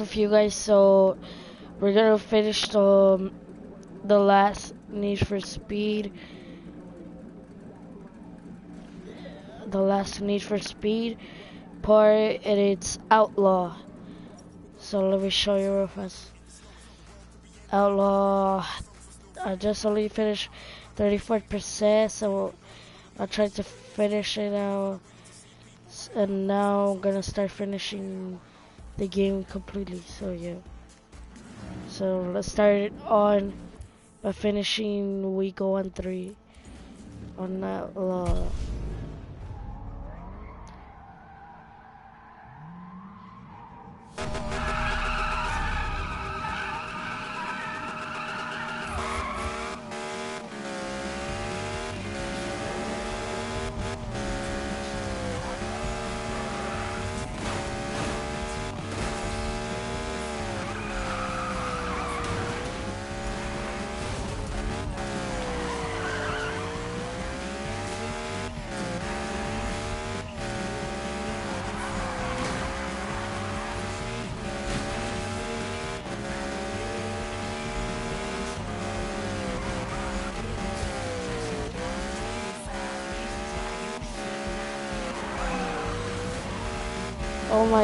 with you guys. So we're gonna finish the um, the last Need for Speed. The last Need for Speed part, and it's Outlaw. So let me show you real fast. Outlaw. I just only finished 34%, so I tried to finish it out, and now I'm gonna start finishing the game completely. So yeah. So let's start it on by finishing week one three on that law.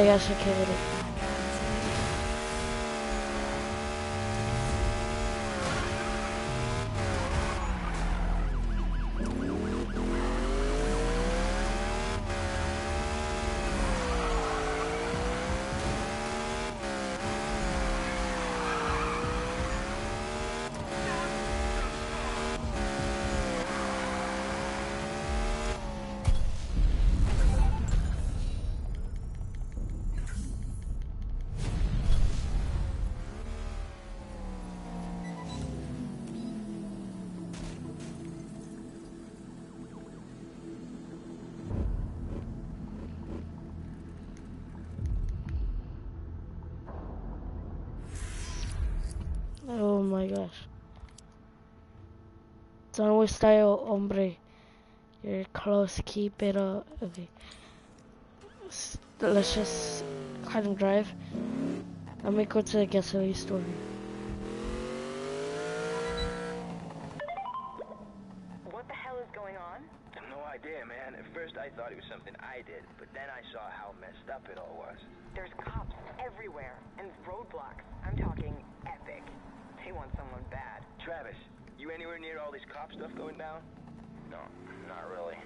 Gosh, I get it. Don't style, hombre. You're close, keep it up. Okay. S- Let's just kind of drive. Let me go to the gasoline store. What the hell is going on? No idea, man. At first I thought it was something I did, but then I saw how messed up it all was. There's cops everywhere and roadblocks. I'm talking epic. They want someone bad. Travis, you anywhere near all this cop stuff going down? No, not really.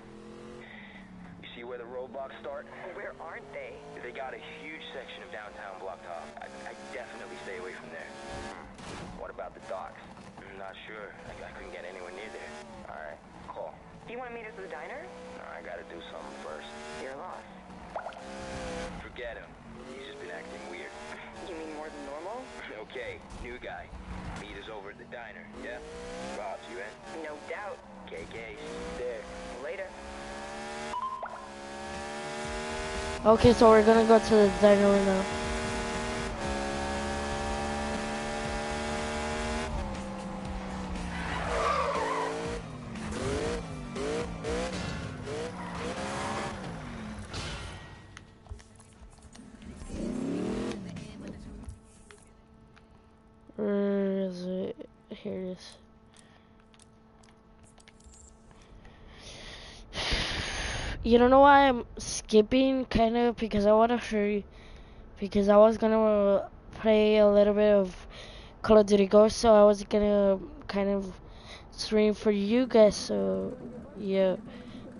You see where the roadblocks start? Where aren't they? They got a huge section of downtown blocked off. I, I definitely stay away from there. Hmm. What about the docks? I'm not sure. I, I couldn't get anywhere near there. All right, cool. Do you want to meet us at the diner? No, I gotta do something first. You're lost. Forget him. He's just been acting weird. You mean more than normal? Okay, new guy. Meet us over at the diner, yeah? Robs, you in? No doubt. KK, there. Later. Okay, so we're gonna go to the diner right now. You don't know why I'm skipping, kind of, because I want to show you, because I was gonna play a little bit of Call of Duty Ghost, so I was gonna kind of stream for you guys, so yeah.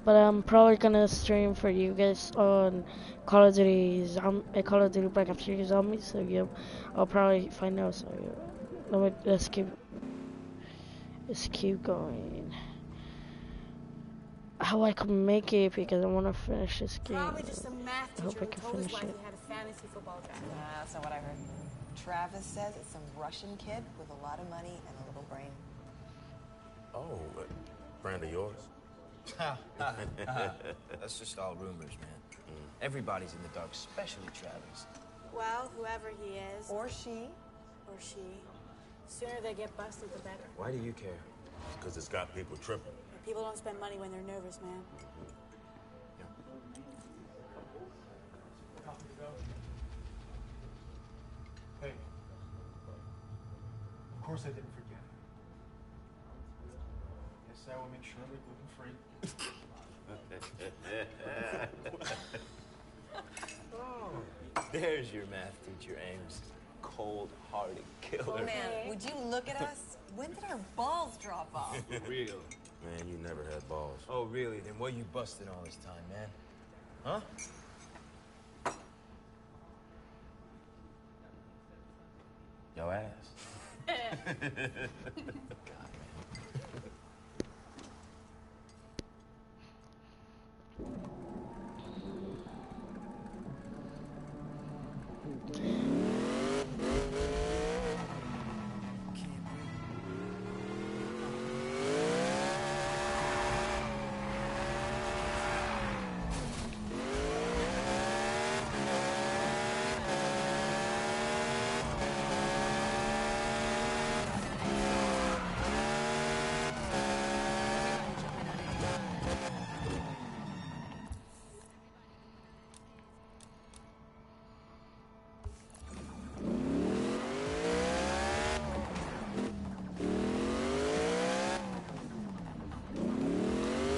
But I'm probably gonna stream for you guys on Call of Duty Zom- uh, Call of Duty Black Ops 3 Zombies, so yeah, I'll probably find out. So yeah. let me let's keep let's keep going. How I can make it because I want to finish this game. Probably just a math I hope I can finish it. had a fantasy football draft. Nah, that's not what I heard. Travis says it's some Russian kid with a lot of money and a little brain. Oh, a friend of yours? That's just all rumors, man. Mm. Everybody's in the dark, especially Travis. Well, whoever he is, or, Or she. or she, sooner they get busted, the better. Why do you care? Because it's got people tripping. People don't spend money when they're nervous, man. Hey. Of course I didn't forget. Yes, I will make sure they're gluten free. There's your math teacher, Ames. Cold-hearted killer. Oh man, would you look at us? When did our balls drop off? Real. Man, you never had balls. Oh, really? Then what you busting all this time, man? Huh? Yo ass.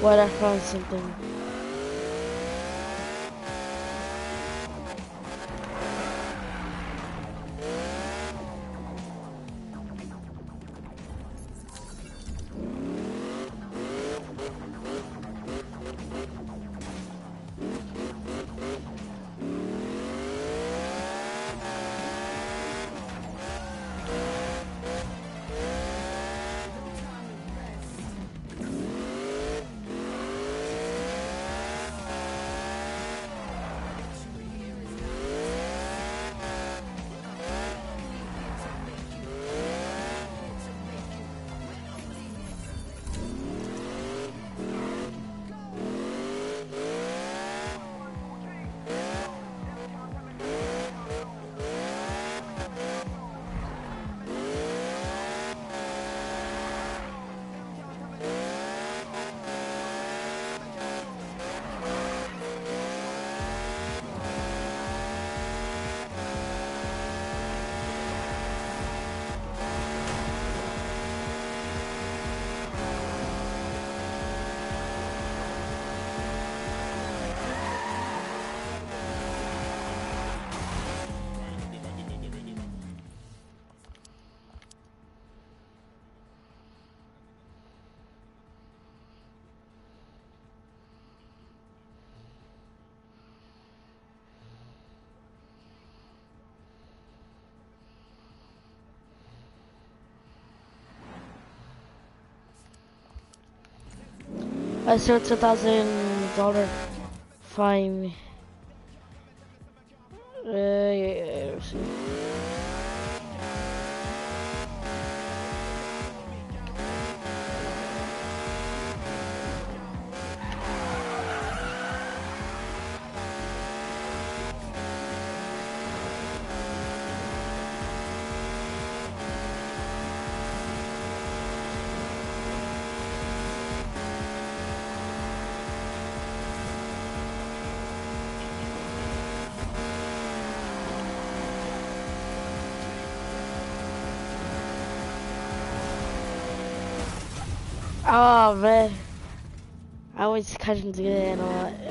What I found something. I saw two thousand dollar fine. Oh man, I was catching to get and all that.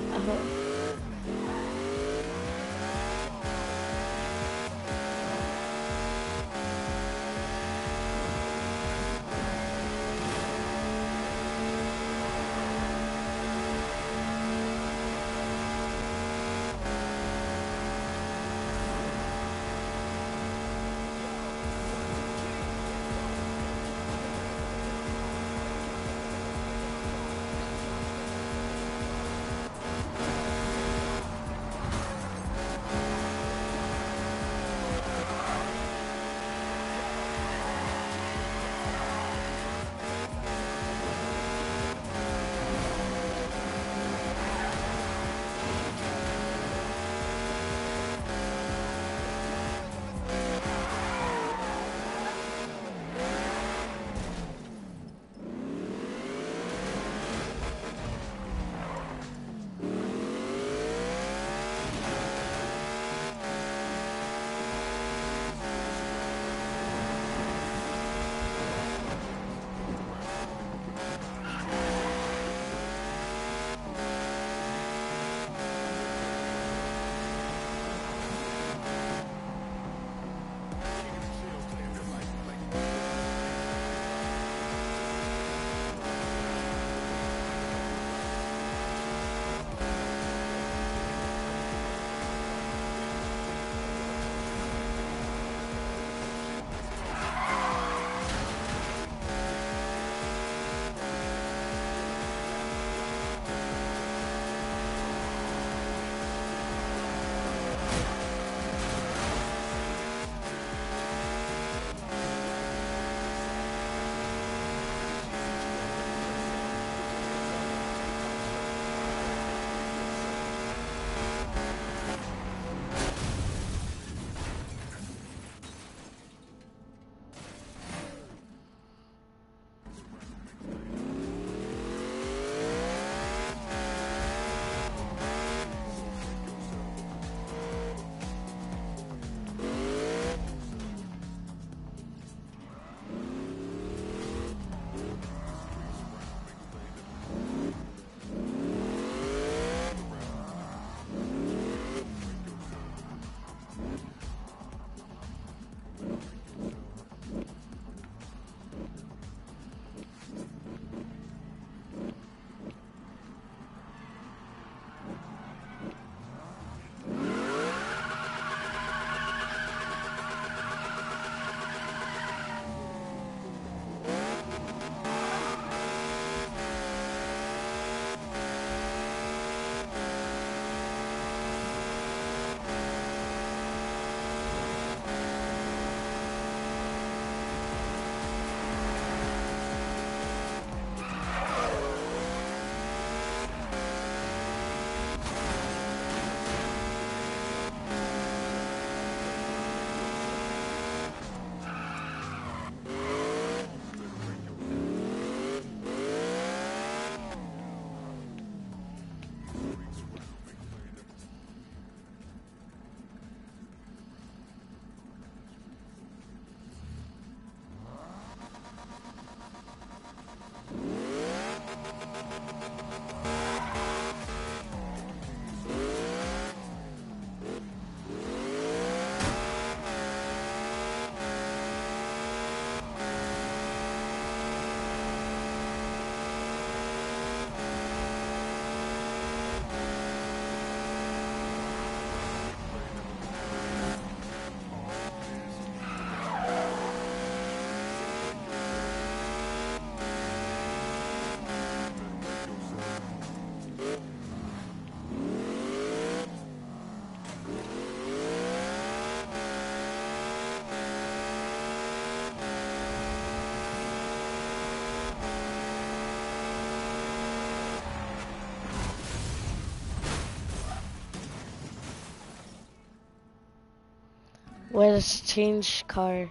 Let's change car.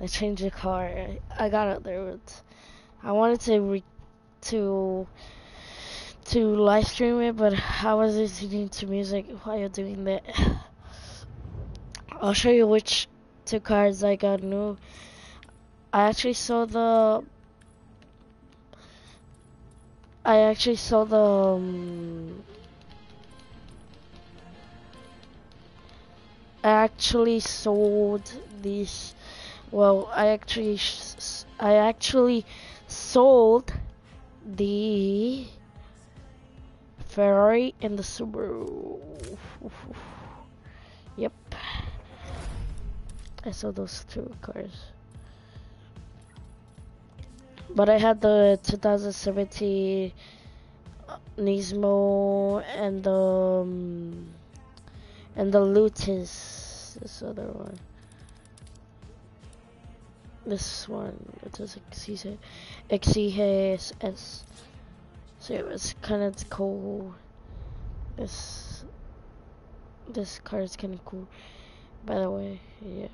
Let's change the car. I got it there. I wanted to re- to to live stream it, but I was listening to music while doing that. I'll show you which two cards I got new. I actually saw the. I actually saw the. Um, I actually sold these. Well, I actually, I actually sold the Ferrari and the Subaru. Yep. I sold those two cars. But I had the 2017 Nismo and the um, and the Lotus. This other one. This one. It says Exige. So it was kind of cool. This this car is kind of cool. By the way, yeah.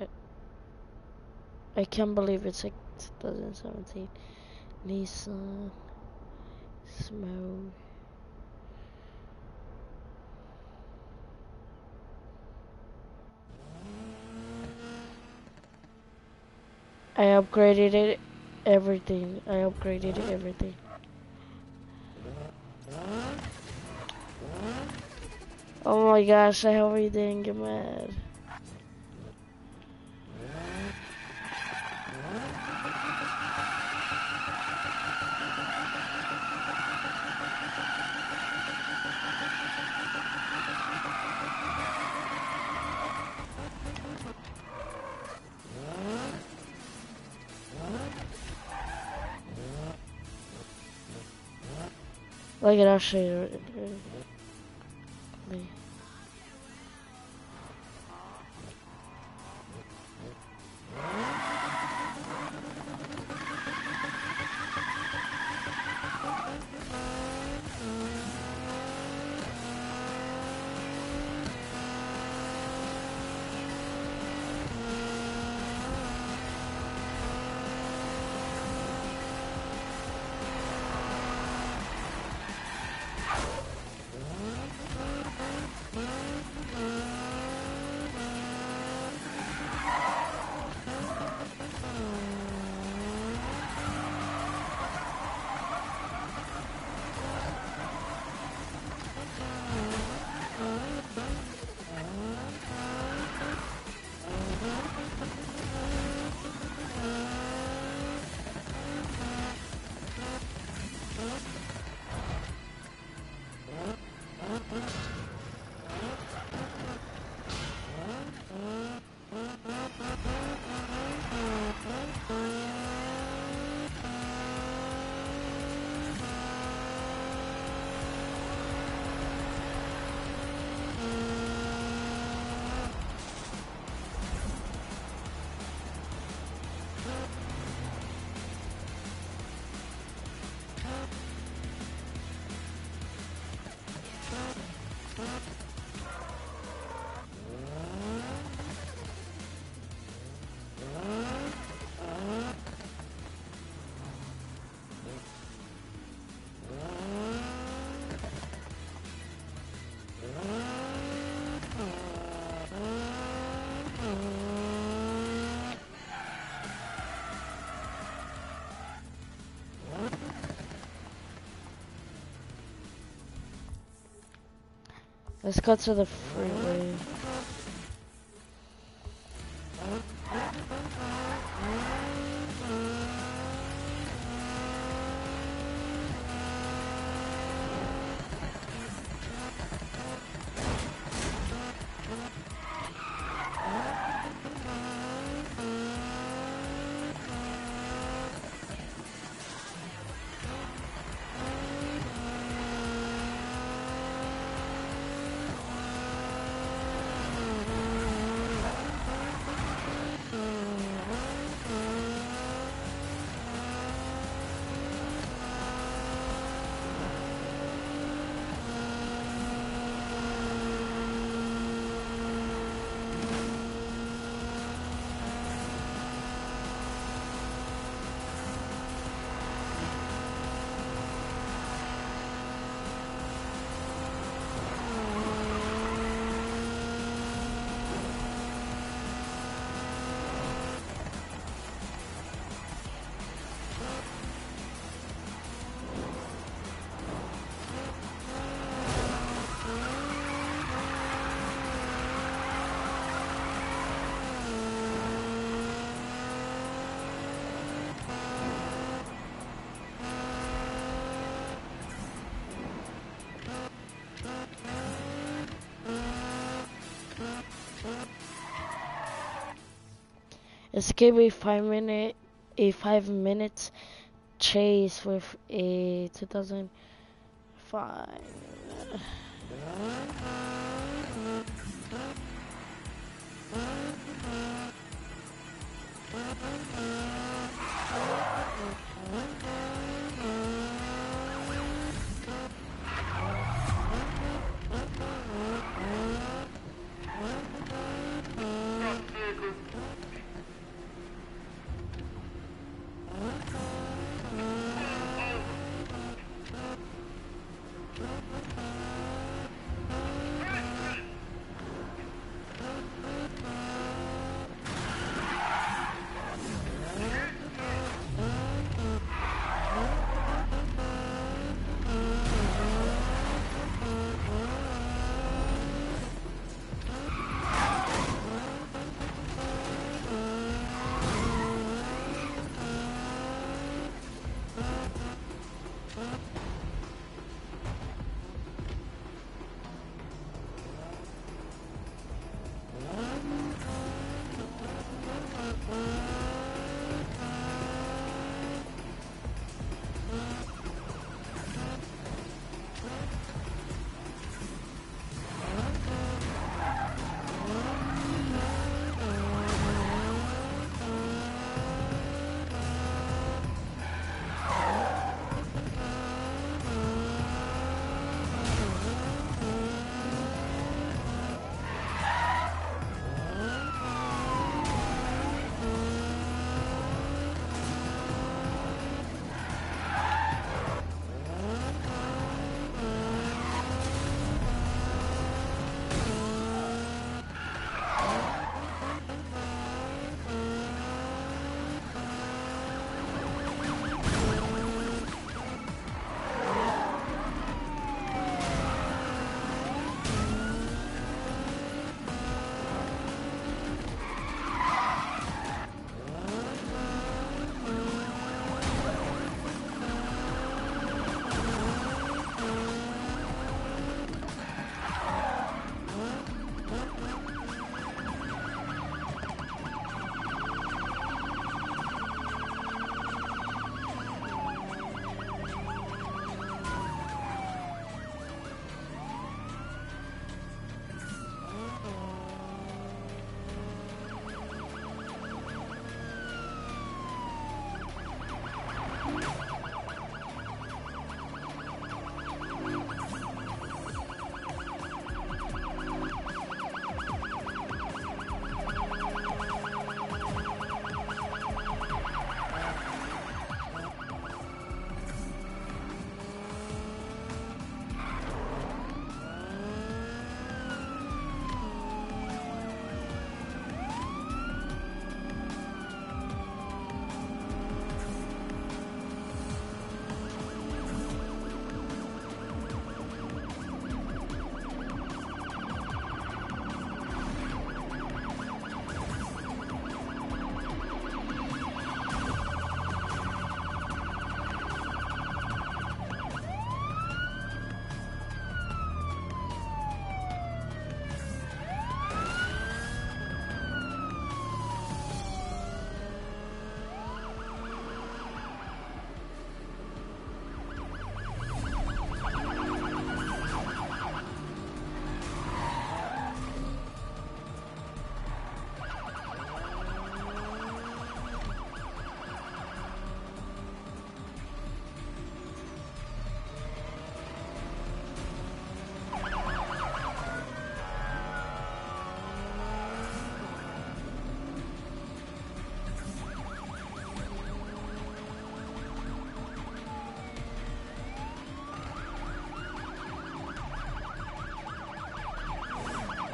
I can't believe it's like 2017 Nissan Smoke. I upgraded it everything. I upgraded everything. Oh my gosh, I hope he didn't get mad. Look at I'll Let's go to the freeway. Escape a five minute a five minutes chase with a 2005.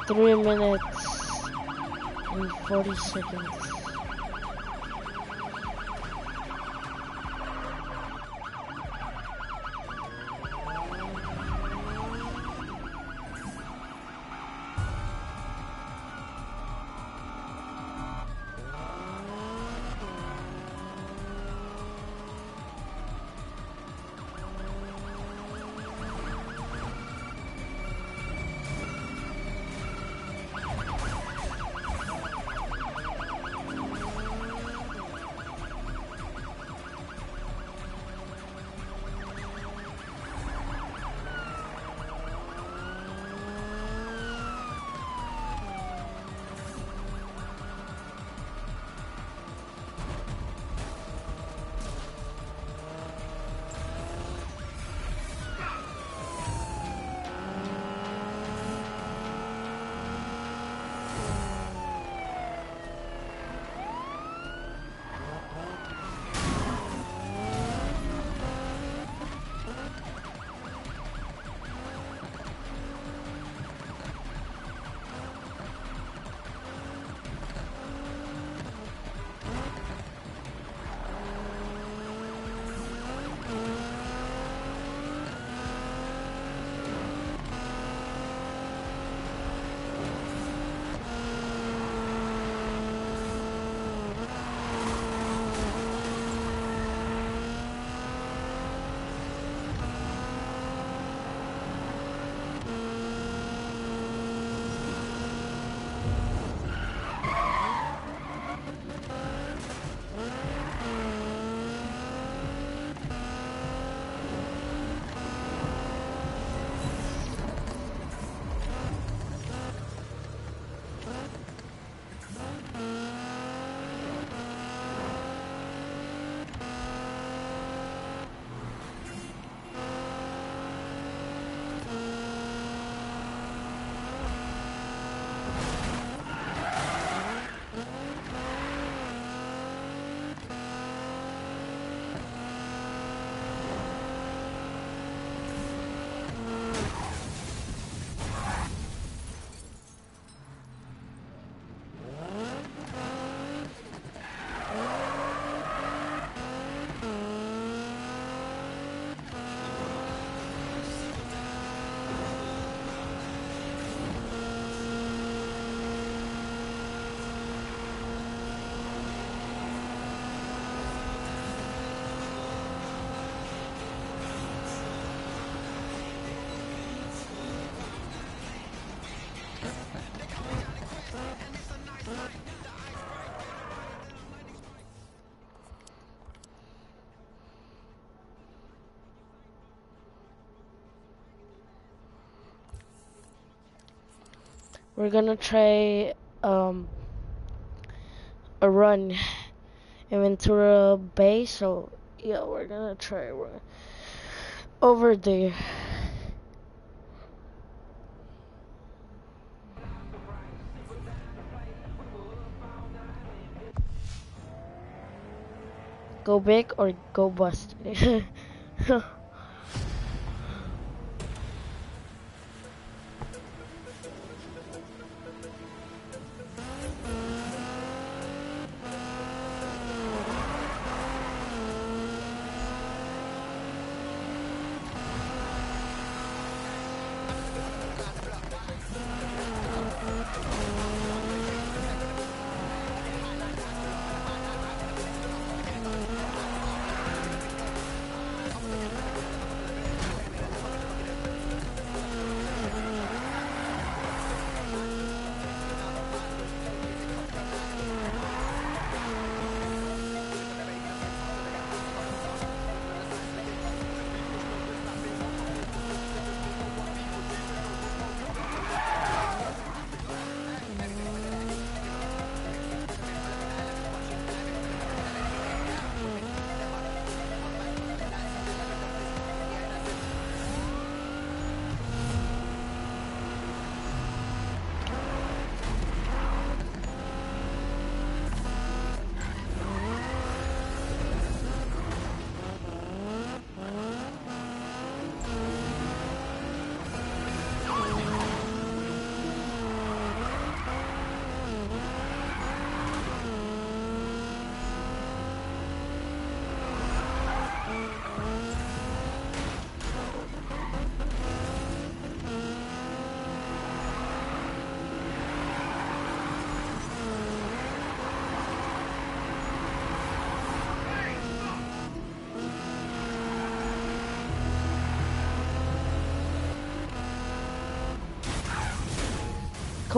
Three minutes and 40 seconds. We're gonna try um a run in Ventura Bay. So yeah, we're gonna try run over there. Go big or go bust.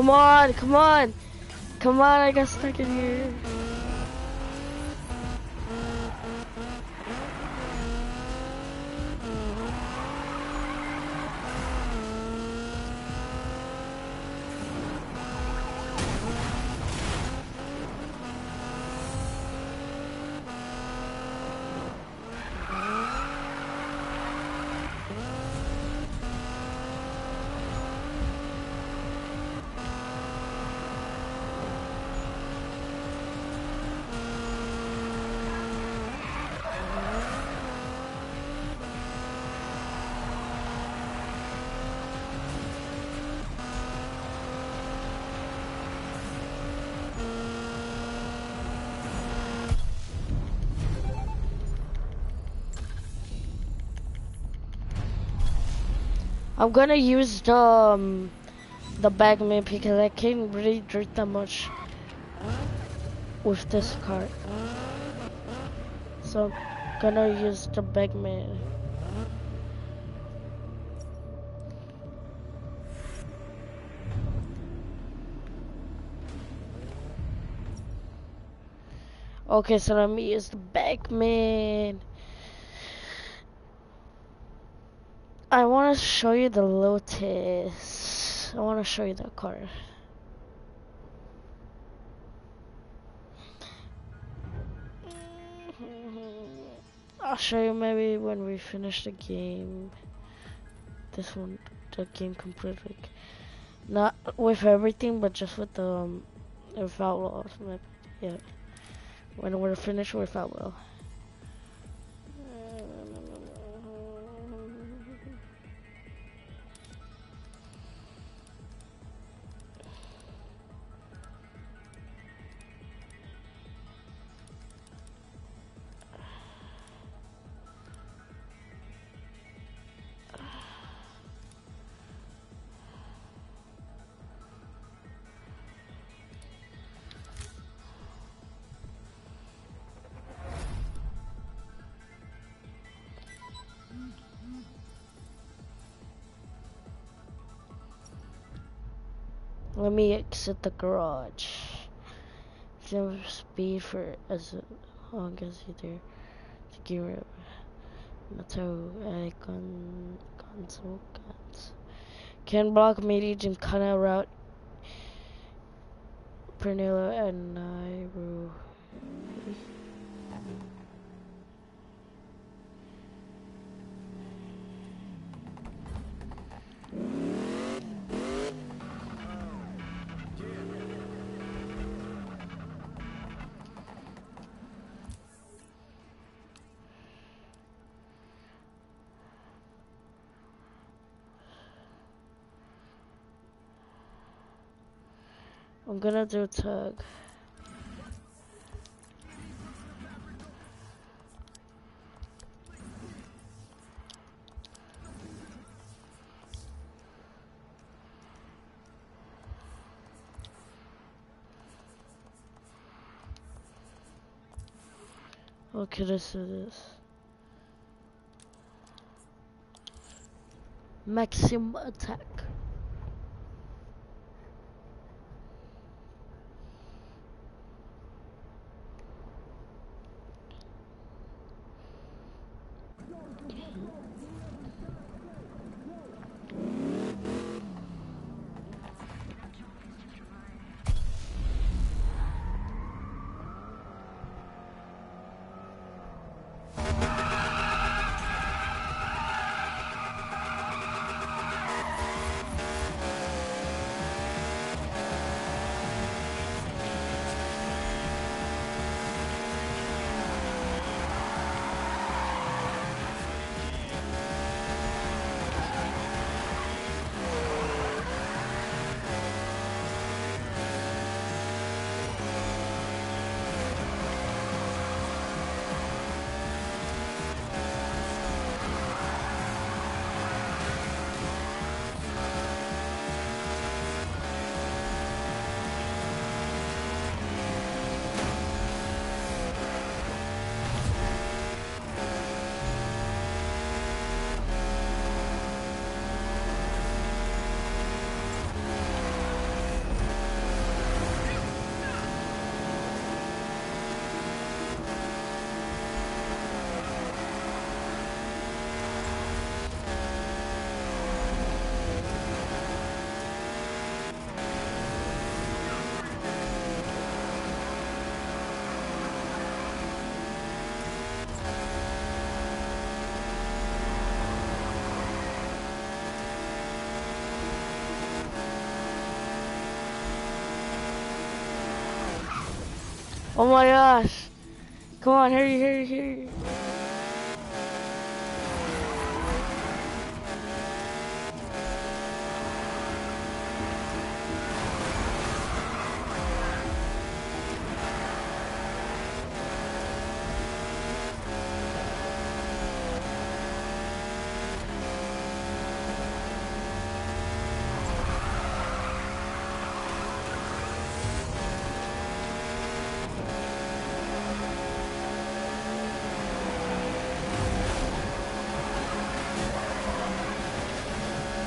Come on, come on. Come on, I got stuck in here. I'm gonna use the um, the bagman because I can't really drink that much with this card. So I'm gonna use the bagman. Okay, so let me use the bagman. I want to show you the Lotus. I want to show you that car. I'll show you maybe when we finish the game. This one, the game completely. Not with everything, but just with the um, with. Maybe. Yeah. When we're finished with Outlaw. Let me exit the garage. Jump speed for as long as you dare to gear up. Metal eh, icon console guns. Can block medium kind of route Pernilla and Nairobi. I'm gonna do tug. Okay, let's do this. Maximum attack. いいよ。Oh my gosh. Come on, hurry, hurry, hurry.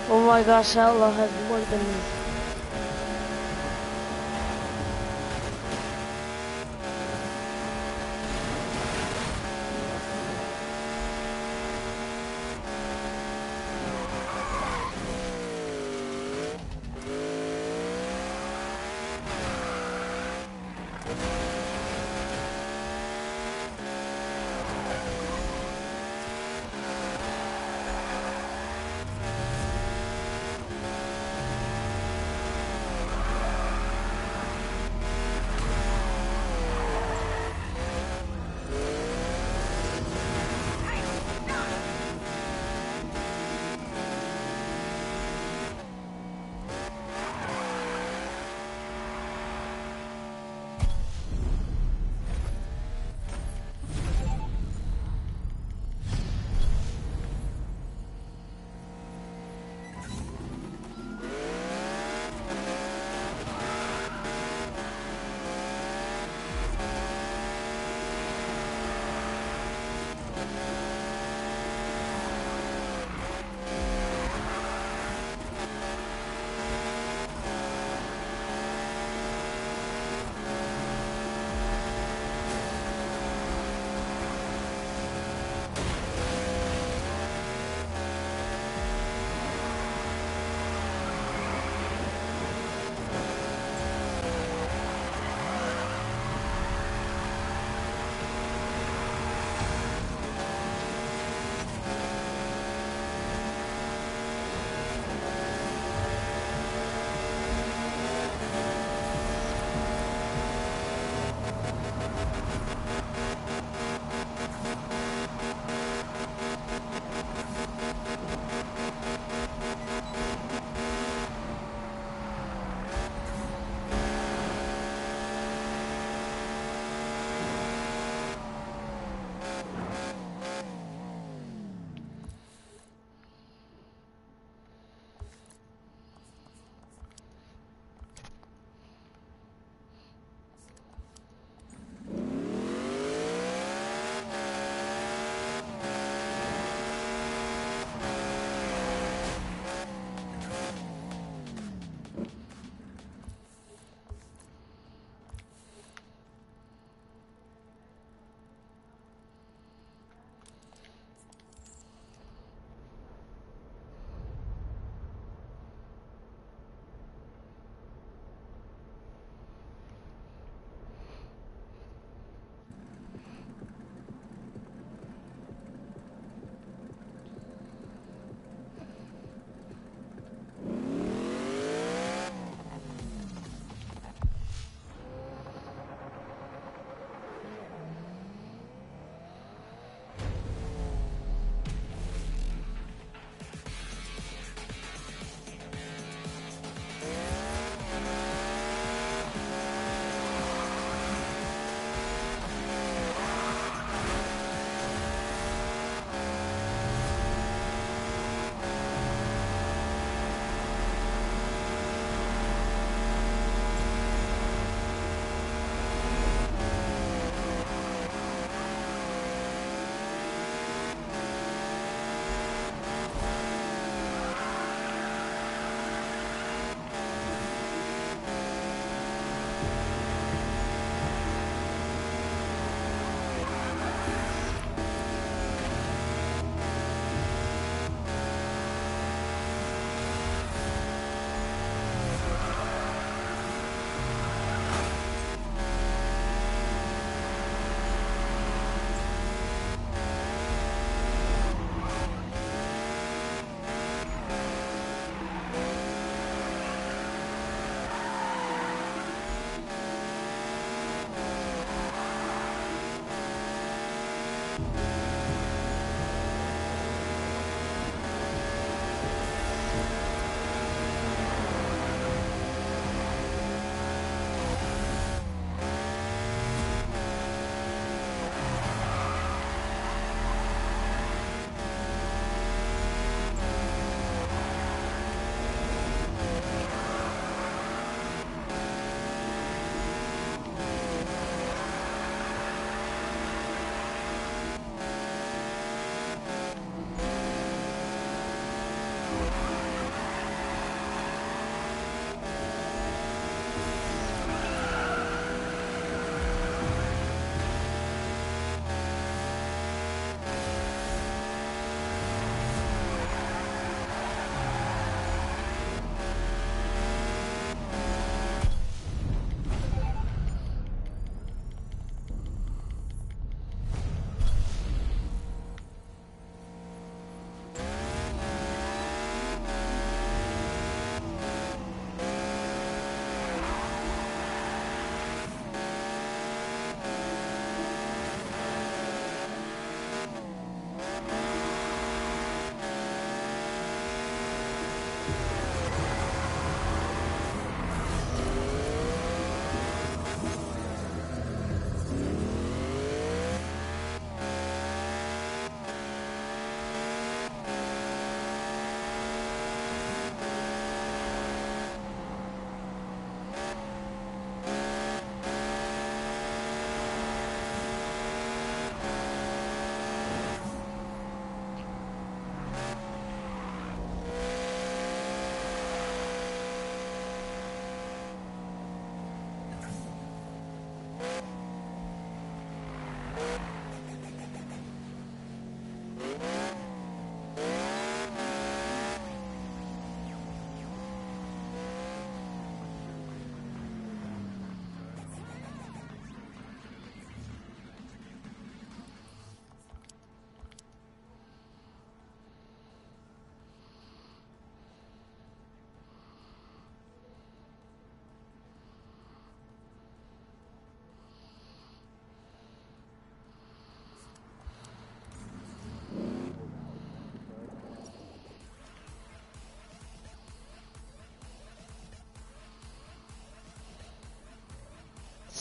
Oh my gosh, Allah has more than me.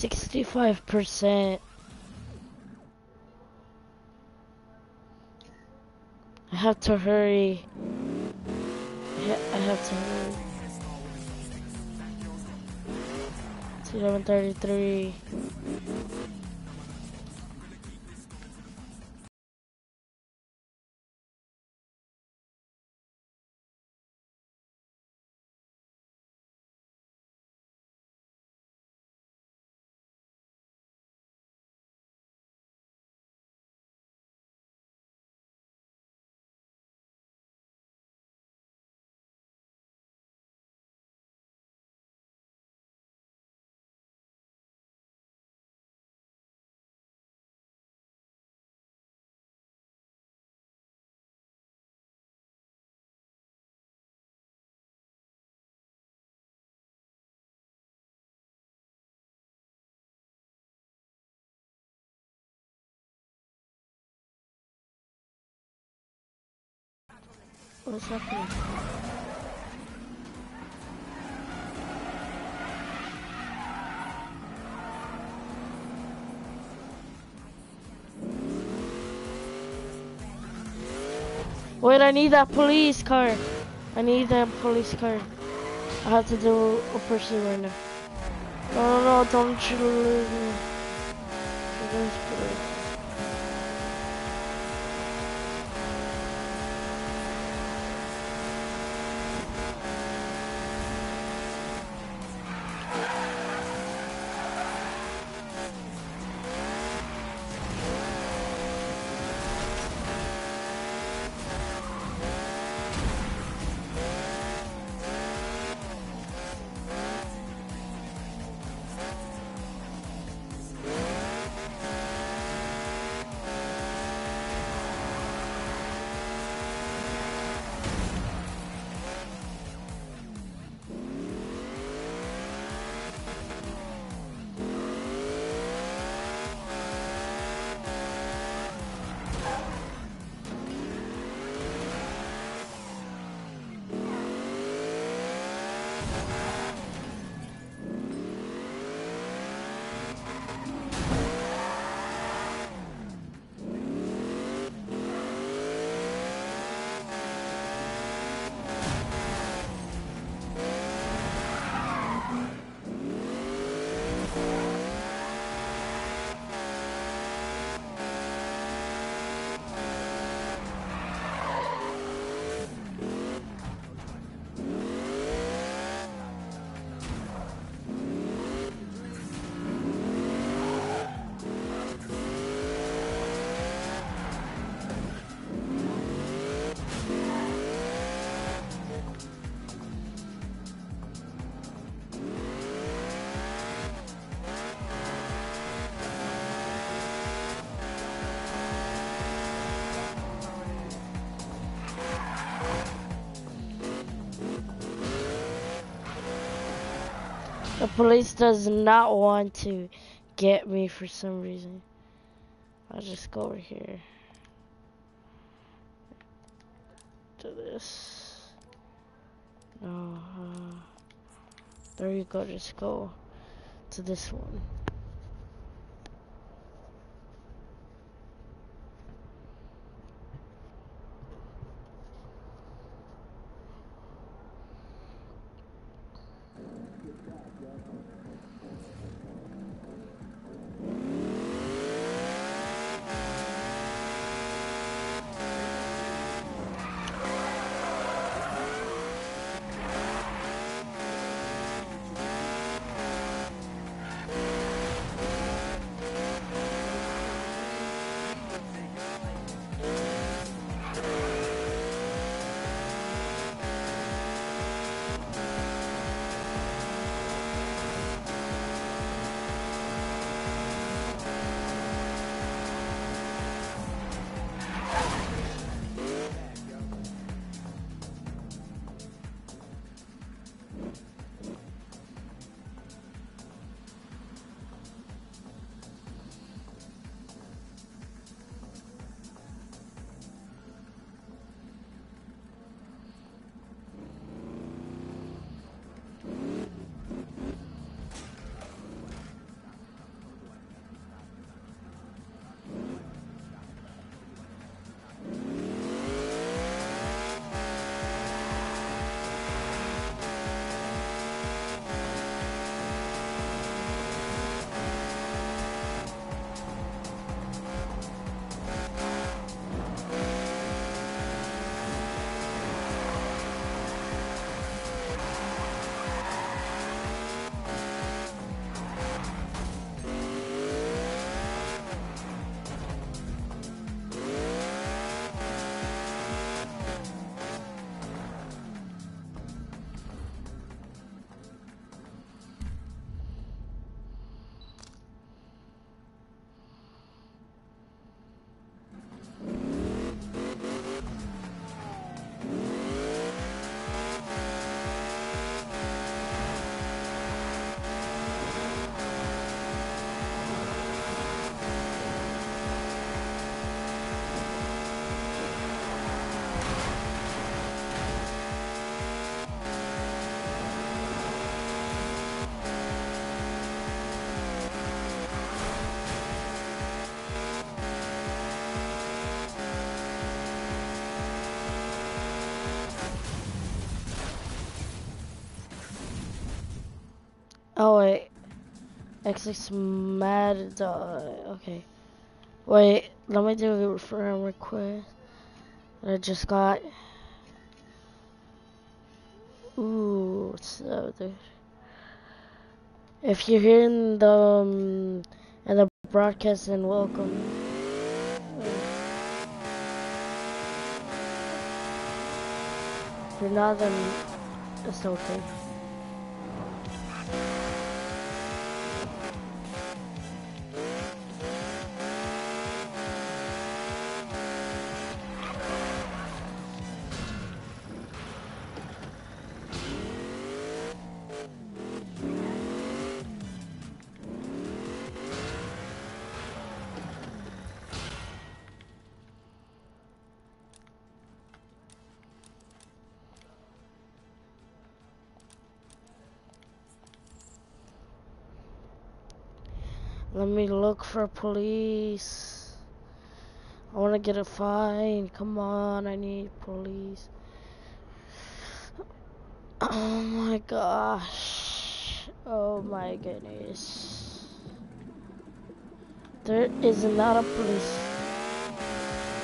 65%. I have to hurry. I have to hurry. 1133. What's happening? Wait, I need that police car. I need that police car. I have to do a pursuit right now. No, no, no, don't you leave me. The police does not want to get me for some reason. I'll just go over here. To this. No. Uh, there you go. Just go to this one. X6 mad dog. Okay. Wait, let me do a friend request. that I just got. Ooh, what's up, dude? If you're hearing the um, and the broadcast, then welcome. If you're not, then it's okay. Let me look for police. I want to get a fine. Come on, I need police. Oh my gosh. Oh my goodness. There is not a police.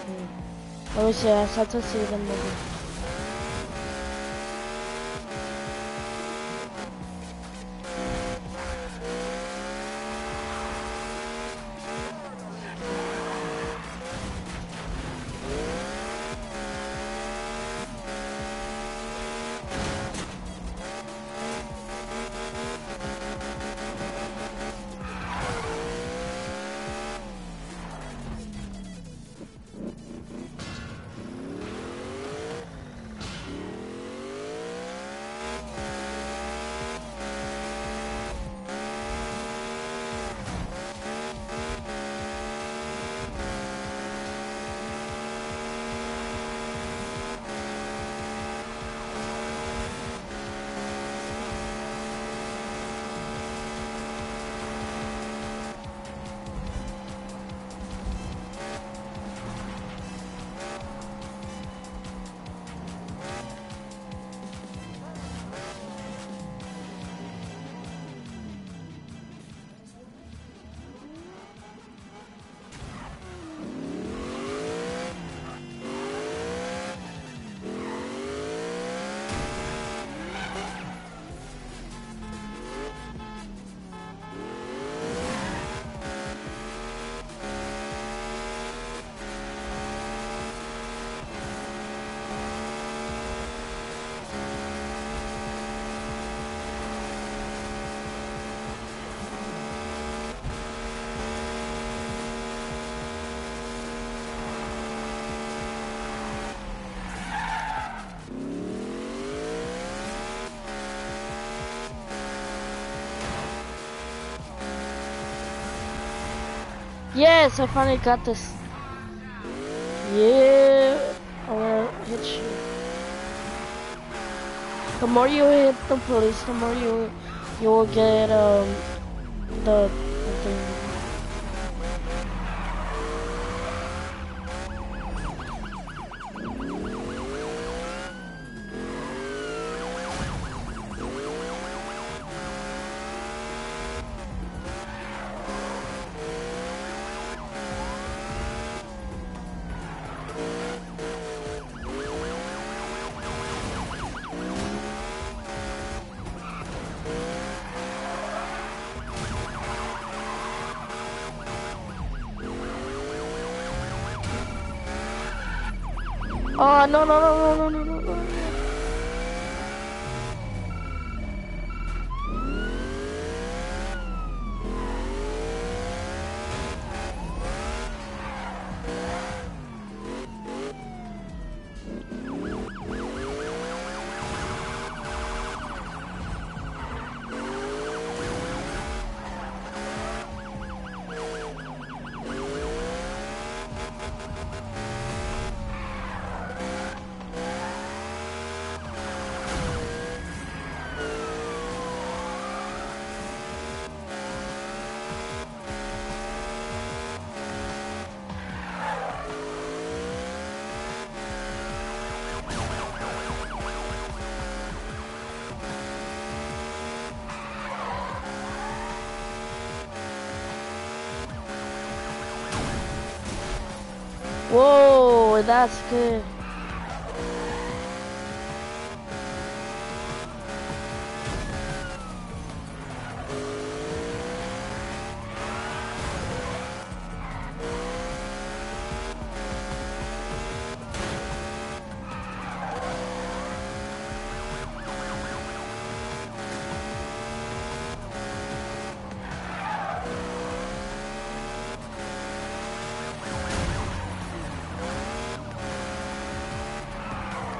Hmm. Let me see, I start to see them moving. Yes, I finally got this. Yeah, I'm gonna hit you. The more you hit the police, the more you you will get um the,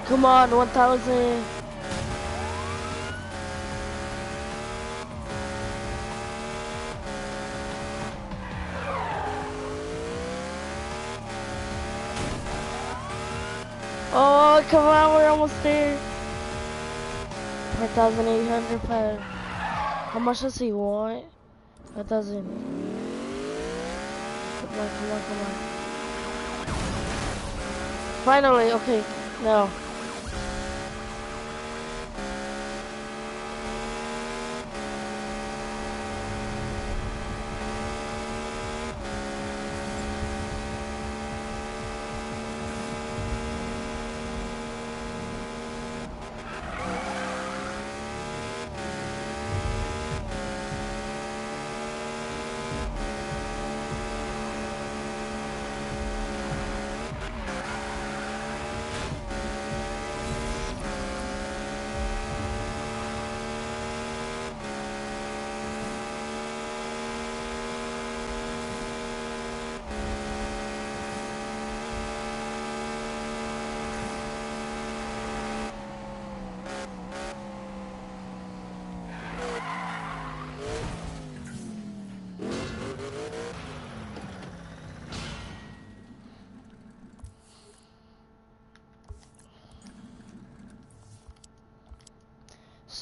Come on, 1,000. Oh, come on, we're almost there. 4,805. How much does he want? 1,000. Come on, come on, come on. Finally, okay, no.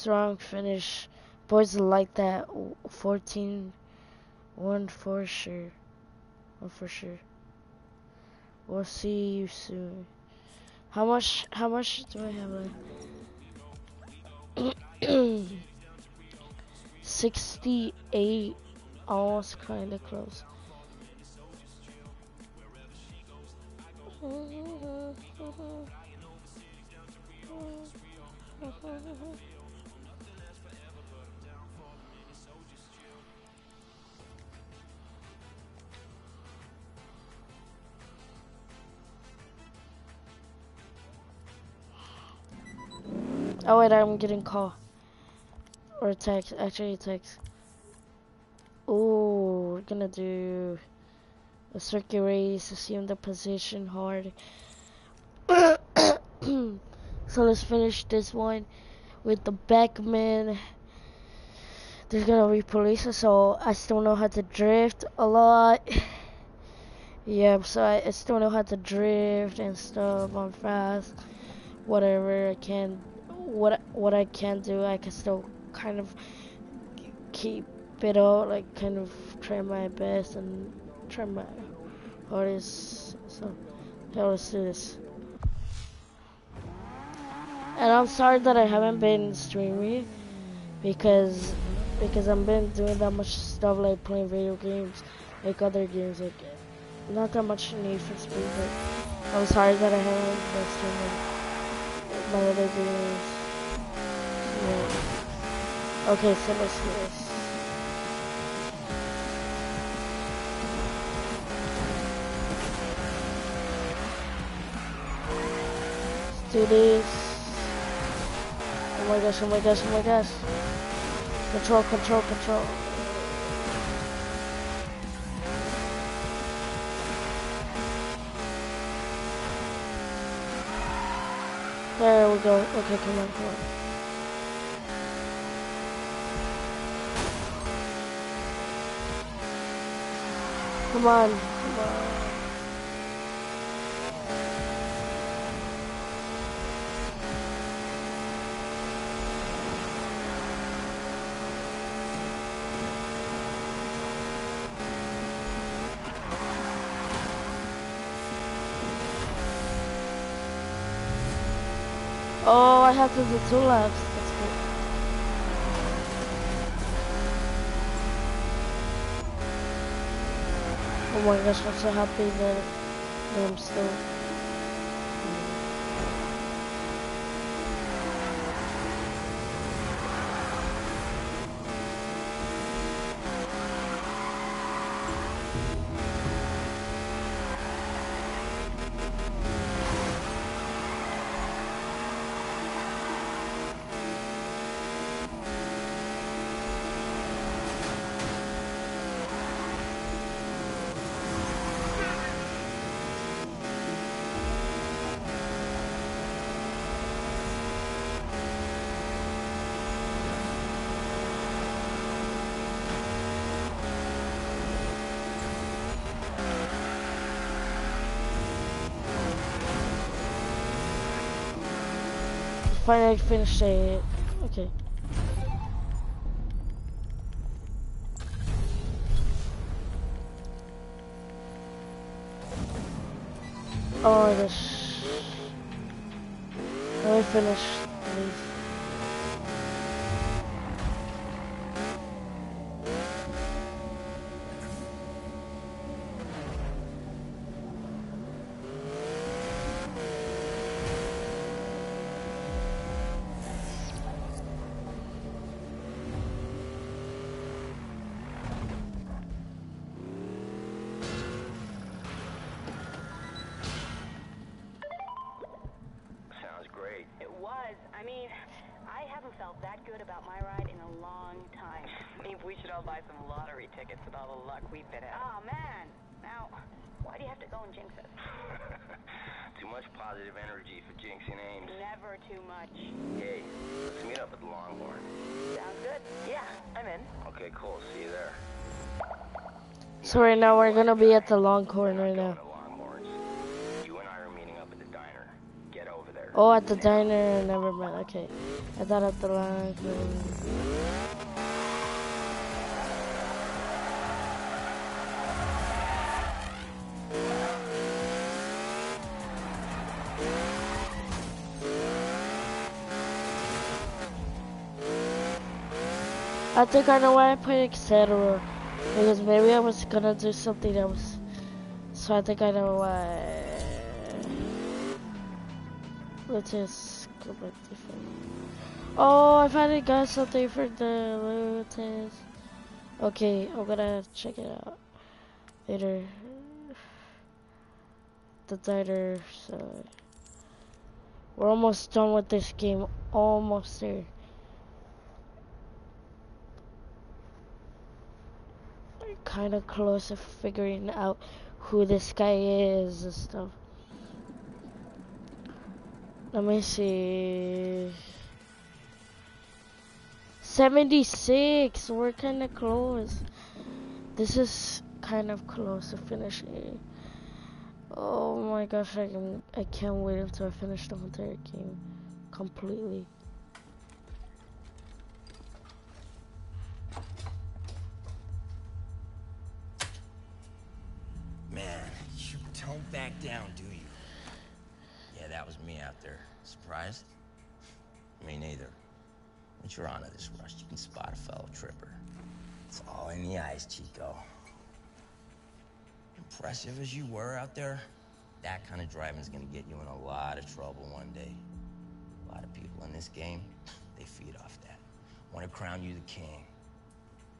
Strong finish. Boys like that. 14 1 for sure. One for sure. We'll see you soon. How much how much do I have left? 68 almost kind of close. Oh wait, I'm getting call. Or text, actually text. Oh, we're gonna do a circuit race, assume the position hard. so let's finish this one with the backman. There's gonna be police, so I still know how to drift a lot. yeah, so I, I still know how to drift and stuff. I'm fast, whatever I can what what I can do, I can still kind of keep it all, like kind of try my best and try my hardest. So, yeah, let's do this. And I'm sorry that I haven't been streaming because because I've been doing that much stuff like playing video games, like other games, like not that much Need for Speed. But I'm sorry that I haven't been streaming my other games. Mm. Okay, so let's do this. Let's do this. Oh my gosh, oh my gosh, oh my gosh. Control, control, control. There we go. Okay, come on, come on. Come on. Come on. Oh, I have to do two laps. Oh my gosh, I'm so happy that I'm still. Finally finished it. Good about my ride in a long time. Maybe we should all buy some lottery tickets with all the luck we've been having. Oh, man. Now, why do you have to go and jinx us? Too much positive energy for jinxing Ames. Never too much. Hey, let's meet up at the Longhorn. Sounds good. Yeah, I'm in. Okay, cool. See you there. So right now we're gonna be at the Longhorn right now. to Longhorns. You and I are meeting up at the diner. Get over there. Oh, at the diner. Never mind. Okay. I thought at the Longhorn. I think I know why I put etc. Because maybe I was gonna do something else. So I think I know why. Let's just go back different. Oh, I finally got something for the Lotus. Okay, I'm gonna check it out later. The diner so We're almost done with this game. Almost there. Kind of close to figuring out who this guy is and stuff. Let me see. 76. We're kind of close. This is kind of close to finishing. Oh my gosh, I can I can't wait until I finish the entire game completely. Man, you don't back down, do you? Yeah, that was me out there. Surprised? Me neither. Once you're this rush, you can spot a fellow tripper. It's all in the eyes, Chico. Impressive as you were out there, that kind of driving is gonna get you in a lot of trouble one day. A lot of people in this game, they feed off that. Want to crown you the king.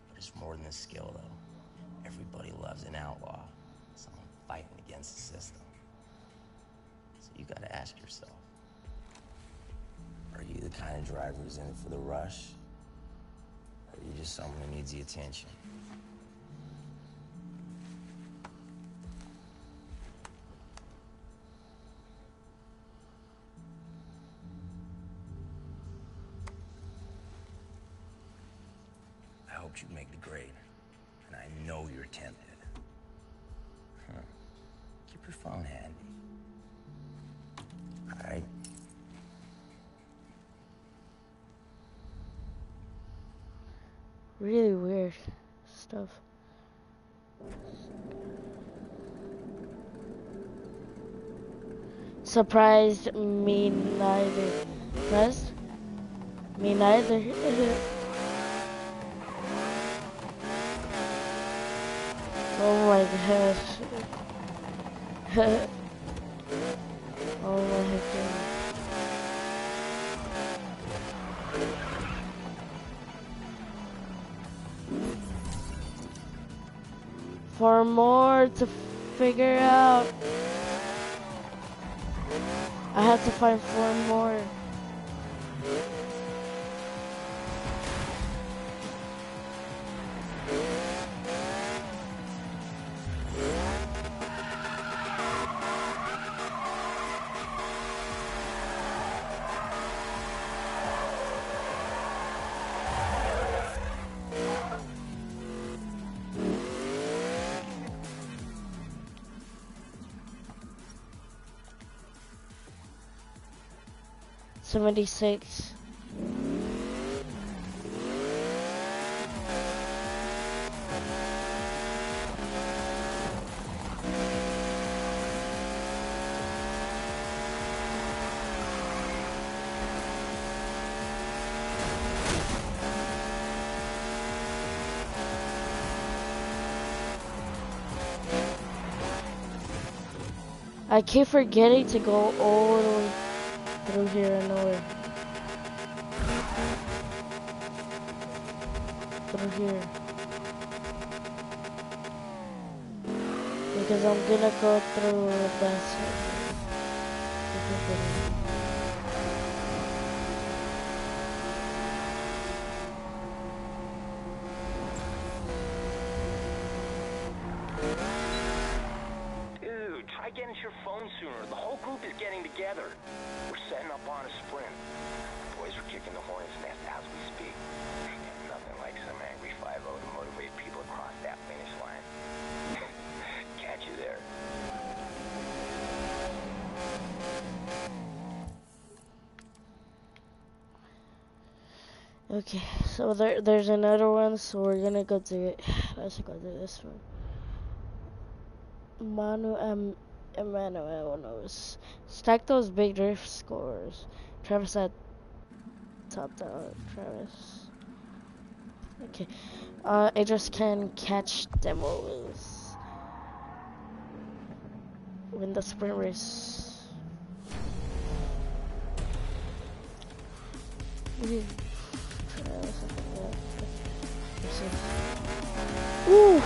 But it's more than the skill, though. Everybody loves an outlaw. Someone fighting against the system. So you gotta ask yourself, are you the kind of driver who's in it for the rush? Or are you just someone who needs the attention? I hoped you'd make the grade. And I know you're tempted. Huh. Keep your phone handy. All right. Really weird stuff. Surprised me neither. Surprised? Me neither. oh my gosh. For more to figure out. I have to find four more. Seventy-six. I keep forgetting to go all the way through here and nowhere. Through here. Because I'm gonna go through that side. Dude, try getting to your phone sooner. The whole group is getting together. We're setting up on a sprint. The boys are kicking the hornet's nest as we speak. Nothing like some angry 5 to motivate people across that finish line. Catch you there. Okay, so there, there's another one, so we're gonna go to it. Let's go to this one. Manu M. Emmanuel knows. Stack those big drift scores. Travis at top down. Travis. Okay. Uh, Idris can catch demos. Win the sprint race. Mhm. This Ooh.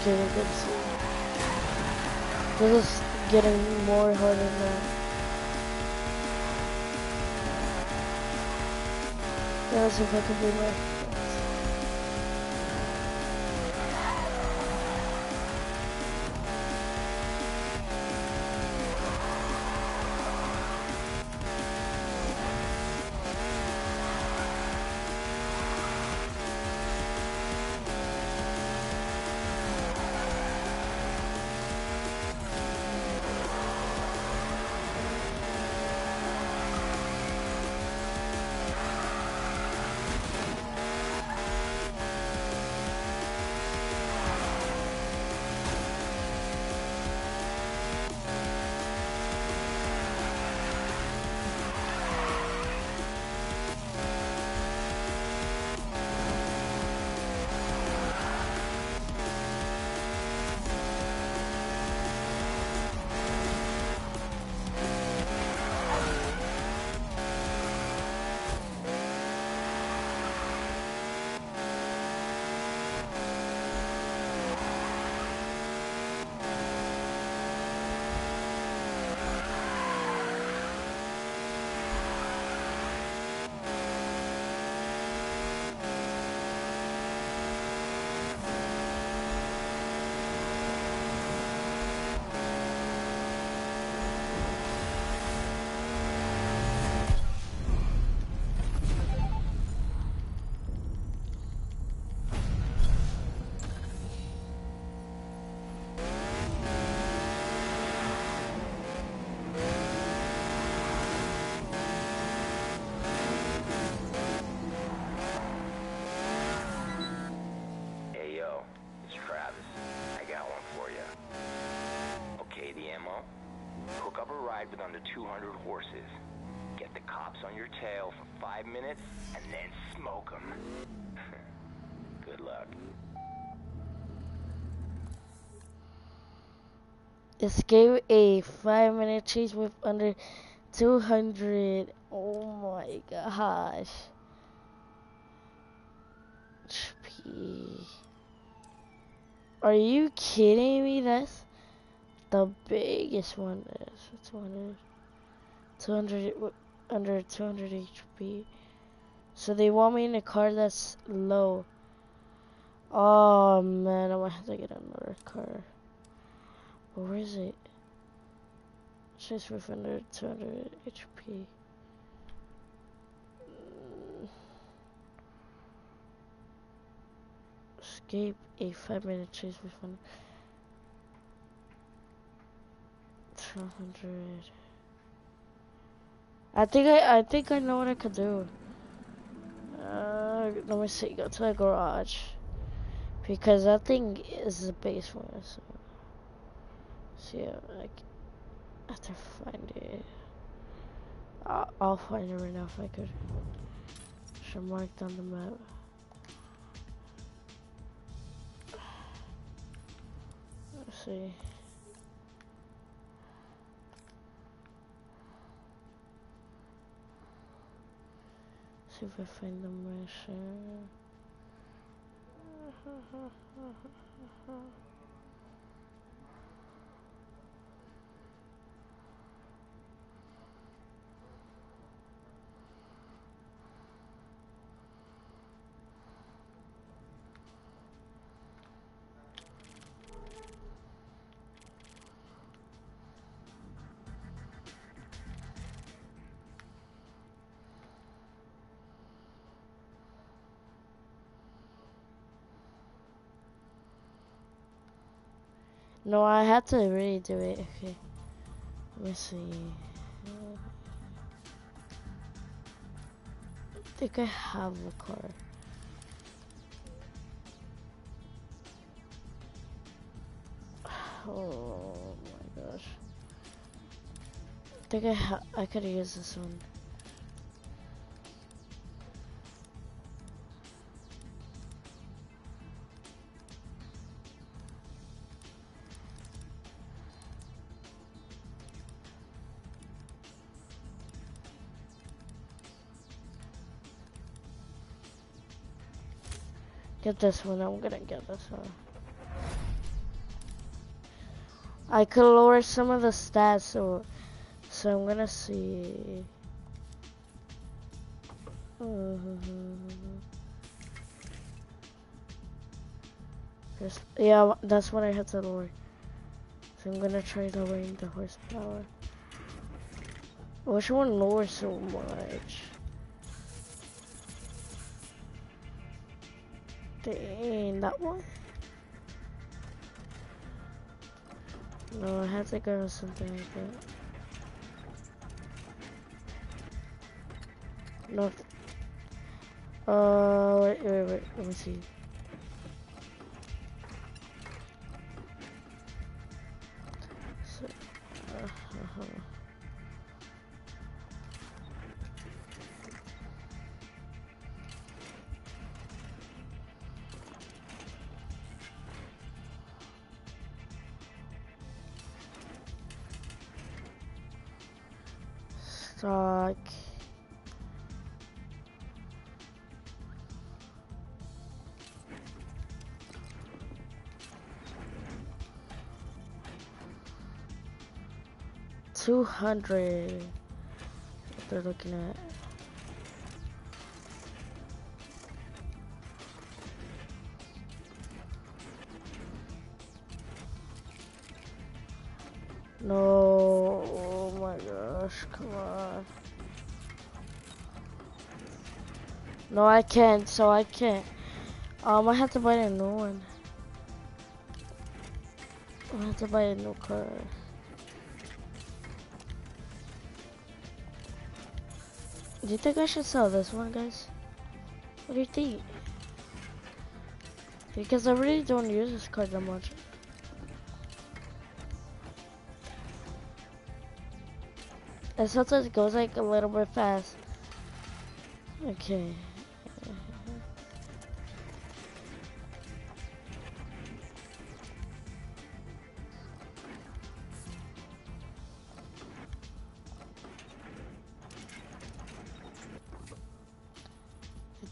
Okay, good. This is getting more harder now. Let's see if I can do. Ride with under 200 horses. Get the cops on your tail for five minutes, and then smoke them. Good luck. Escape a five minute chase with under 200. Oh my gosh. HP. Are you kidding me? That's the biggest one. Is 200. 200 under 200 HP. So they want me in a car that's low. Oh man, I might have to get another car. Where is it? Chase with under 200 HP. Escape a five minute chase with under 200. I think I, I think I know what I could do. Uh, let me see. Go to the garage because that thing is the base one. So, so yeah, c- I have to find it. I'll, I'll find it right now if I could. Should mark on the map. Let's see. See if I find the mission. No, I had to really do it. Okay. Let me see. I think I have a car. Oh my gosh. I think I ha I could use this one. Get this one. I'm gonna get this one. I could lower some of the stats, so so I'm gonna see. Uh, Just, yeah, that's what I had to lower. So I'm gonna try lowering the horsepower. Which one lowers so much? That one? No, I had to go with something like that. No. Uh, wait, wait, wait, let me see. 200 they're looking at No, oh my gosh, come on. No, I can't, so I can't. Um, I have to buy a new one. I have to buy a new car. Do you think I should sell this one, guys? What do you think? Because I really don't use this car that much. And sometimes it goes like a little bit fast. Okay.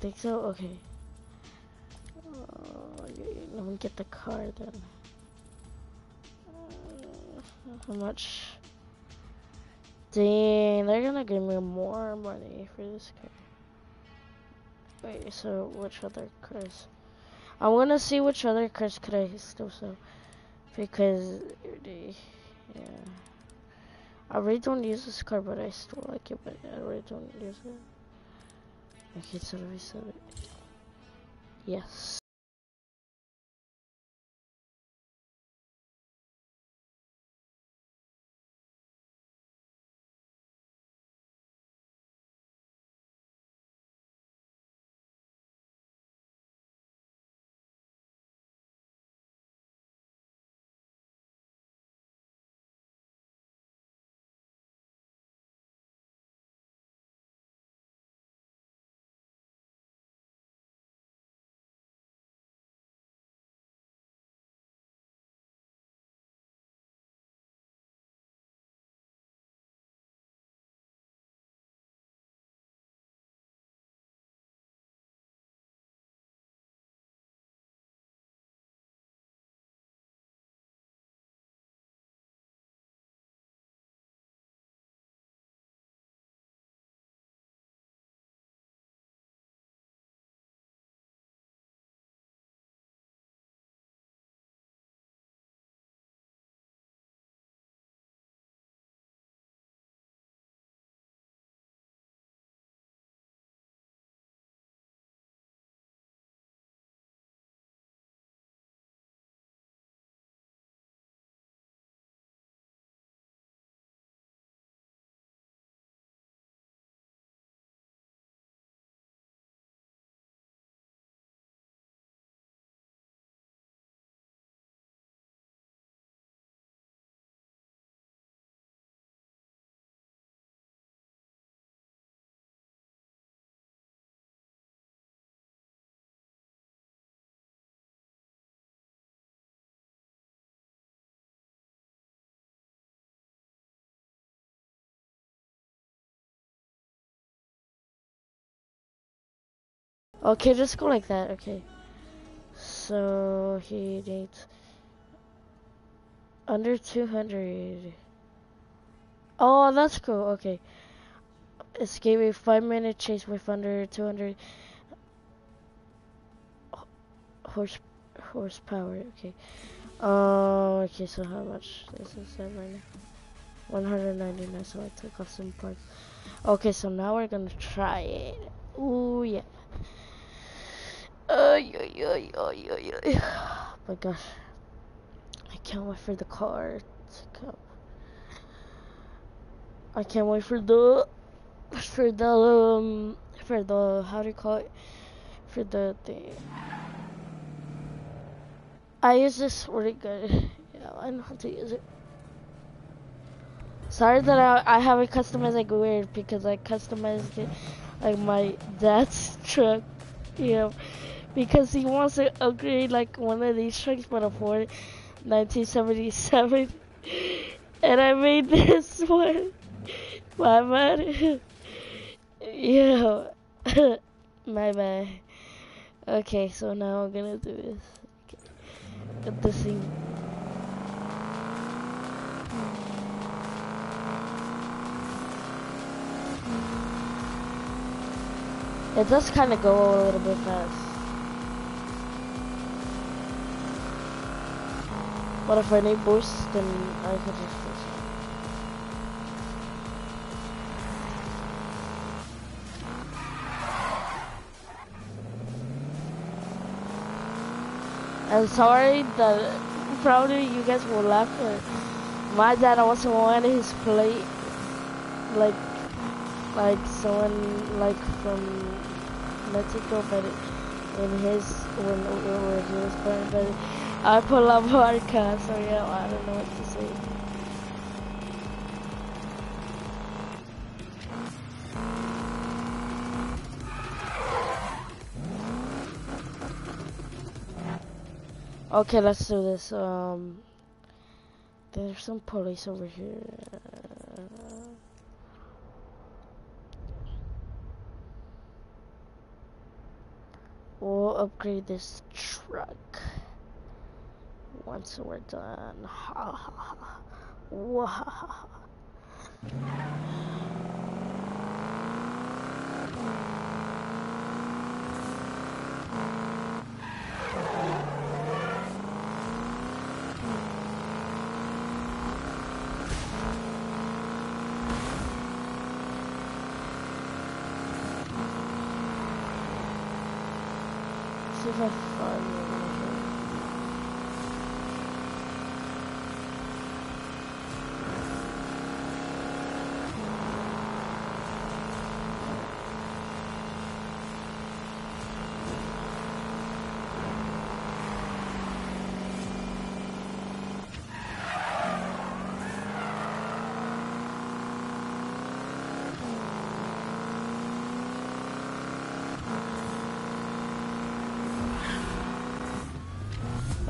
Think so? Okay. Uh, let me get the car then. Uh, how much? Dang, they're gonna give me more money for this car. Wait, so which other cars? I'm gonna see which other cars could I still sell. Because, yeah. I really don't use this car, but I still like it, but I really don't use it. Okay, so let me sell it. Yes. Okay, just go like that, okay. So, he needs under 200. Oh, that's cool, okay. Escape a 5 minute chase with under 200 horse horsepower, okay. Uh, okay, so how much this is that right now? 199, so I took off some parts. Okay, so now we're gonna try it. Ooh, yeah. Ay, ay, ay, ay, ay, ay. Oh my gosh. I can't wait for the car to come. I can't wait for the for the um for the how do you call it for the thing. I use this really good. Yeah, I know how to use it. Sorry that I, I have it customized like weird because I customized it like my dad's truck. You know because he wants to upgrade like one of these trucks but a Ford 1977 and I made this one. My bad. Yeah my bad. Okay so now I'm gonna do this. Okay. get this thing it does kind of go a little bit fast But if I need boost, then I can just boost. I'm sorry that probably you guys will laugh, but my dad also wanted his plate like like someone like from Mexico, but in his when, when he was born, but I pull up vodka, so yeah, I don't know what to say. Okay, let's do this. Um, there's some police over here. We'll upgrade this truck once we're done. Ha ha ha. Wahaha. See if I find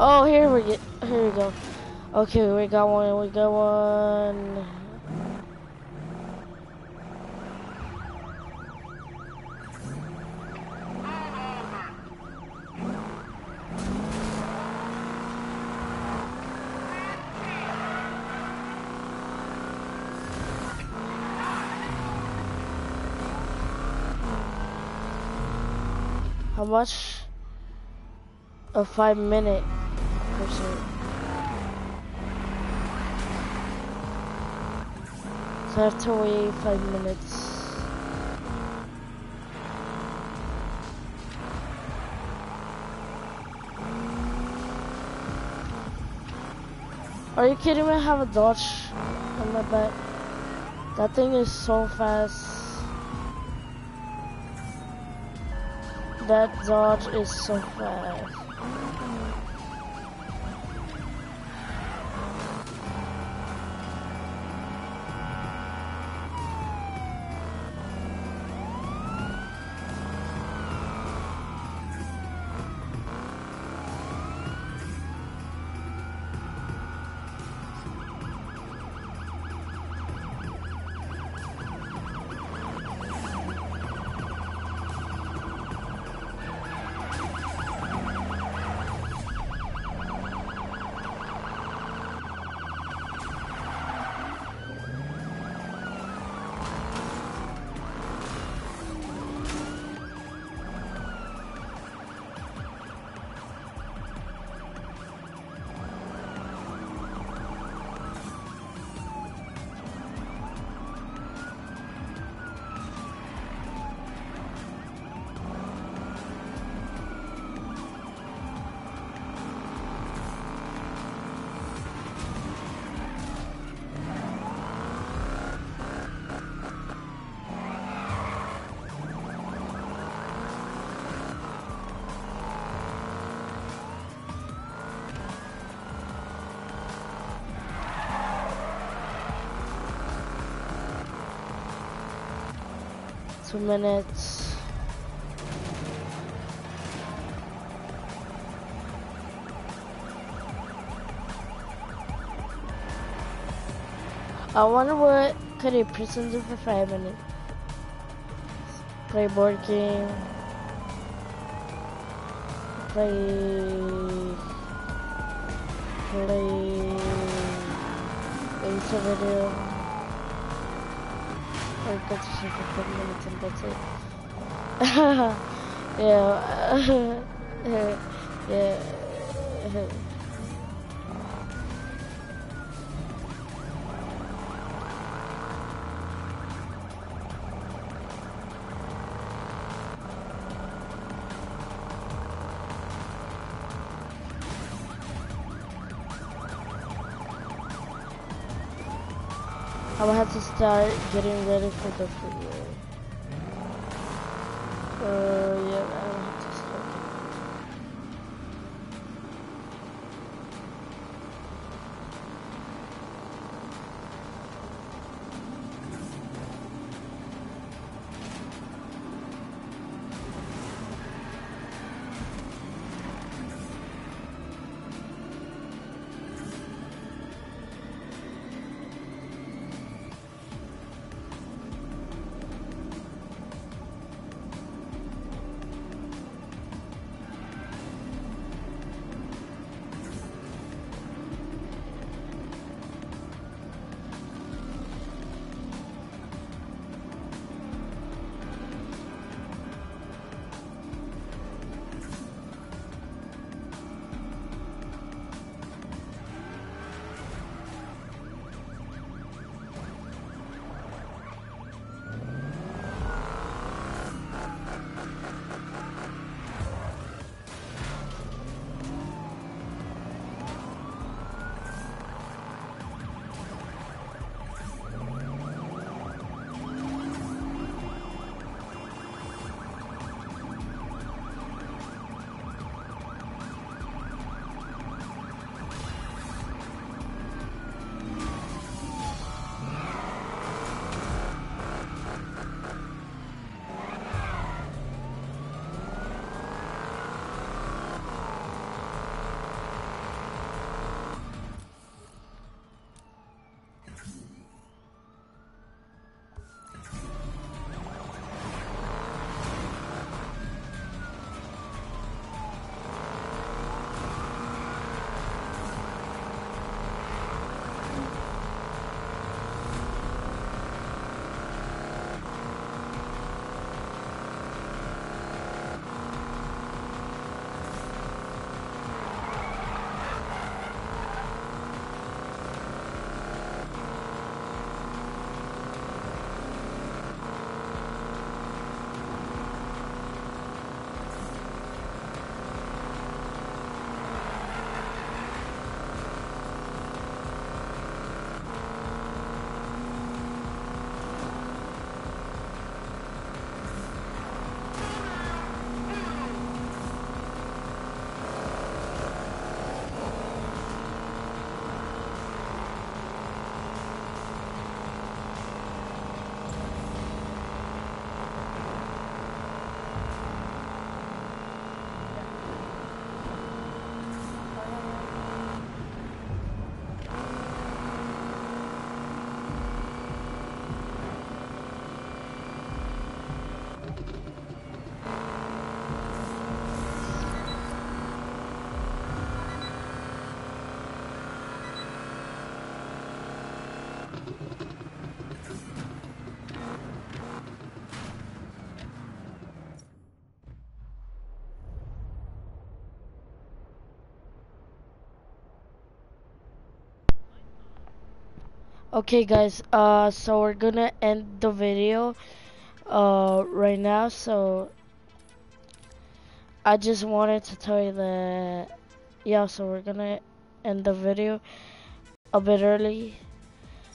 Oh, here we get. Here we go. Okay, we got one. We got one. How much? A five minute So I have to wait five minutes. Are you kidding me? I have a Dodge on my back. That thing is so fast. That Dodge is so fast. Two minutes. I wonder what could a person do for five minutes. Play board game. Play. Play. Answer video. To sleep for five minutes and that's it. yeah. yeah. start getting ready for the freeway. Uh, yeah, Okay, guys. Uh, so we're gonna end the video. Uh, right now. So I just wanted to tell you that. Yeah. So we're gonna end the video a bit early.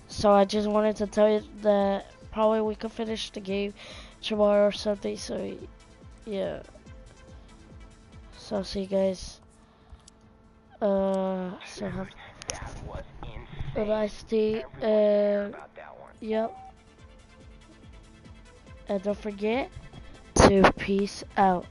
So I just wanted to tell you that probably we could finish the game tomorrow or something. So yeah. So see you guys. Uh, so have That was a insane. nice day. Everyone cared And about Uh, that one. yep. And don't forget to peace out.